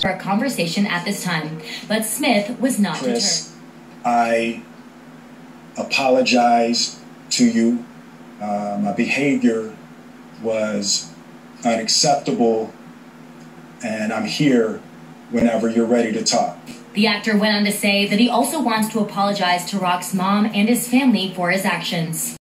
for a conversation at this time, but Smith was not Chris, I apologize to you. Uh, my behavior was unacceptable, and I'm here whenever you're ready to talk. The actor went on to say that he also wants to apologize to Rock's mom and his family for his actions.